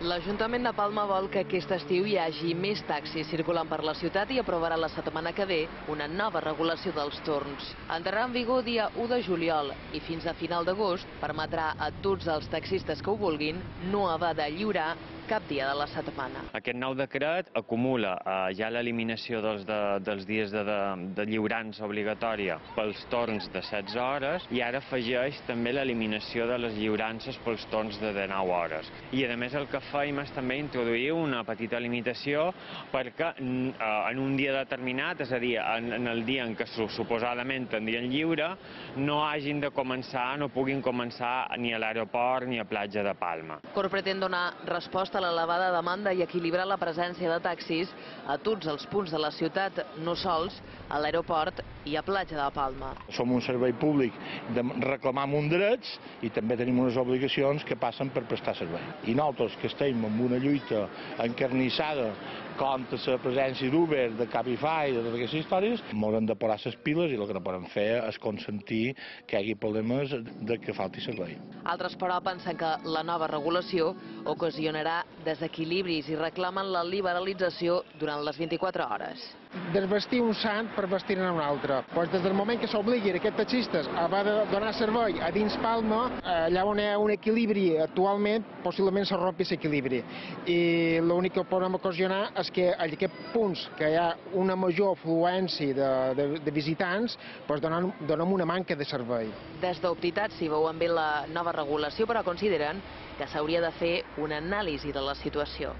L'Ajuntament de Palma vol que aquest estiu hi hagi més taxis circulant per la ciutat i aprovarà la setmana que ve una nova regulació dels torns. Entrarà en vigor dia 1 de juliol i fins a final d'agost permetrà a tots els taxistes que ho vulguin no haver de lliurar cap dia de la setmana. Aquest nou decret acumula eh, ja l'eliminació dels, de, dels dies de, de, de lliurança obligatòria pels torns de 16 hores i ara afegeix també l'eliminació de les lliurances pels torns de 19 hores. I a més el que feim és també introduir una petita limitació perquè mm, eh, en un dia determinat, és a dir, en, en el dia en què su- suposadament tindrien lliure, no hagin de començar, no puguin començar ni a l'aeroport ni a platja de Palma. Cor pretén donar resposta a l'elevada demanda i equilibrar la presència de taxis a tots els punts de la ciutat, no sols a l'aeroport i a platja de Palma. Som un servei públic, de reclamam uns drets i també tenim unes obligacions que passen per prestar servei. I nosaltres que estem en una lluita encarnissada contra la presència d'Uber, de Cabify, de totes aquestes històries, ens hem de posar les piles i el que no podem fer és consentir que hi hagi problemes de que falti servei. Altres, però, pensen que la nova regulació ocasionarà desequilibris i reclamen la liberalització durant les 24 hores. desvestir un sant per vestir-ne un altre. Pues des del moment que s'obliguin aquests taxistes a donar servei a dins Palma, eh, allà on hi ha un equilibri actualment, possiblement se rompi aquest equilibri. I l'únic que podem ocasionar és que en aquests punts que hi ha una major afluència de, de, de visitants, pues donem, donem una manca de servei. Des d'Optitat s'hi veuen bé la nova regulació, però consideren que s'hauria de fer una anàlisi de la situació.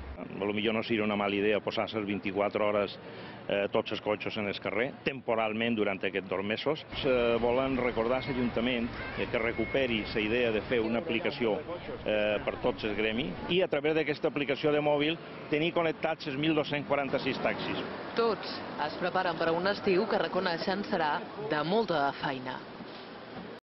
Lo millor no seria una mala idea posar les 24 hores eh, tots els cotxes en el carrer, temporalment durant aquests dos mesos. Se volen recordar a l'Ajuntament eh, que recuperi la idea de fer una aplicació eh, per tots els gremi i a través d'aquesta aplicació de mòbil tenir connectats els 1.246 taxis. Tots es preparen per a un estiu que reconeixen serà de molta feina.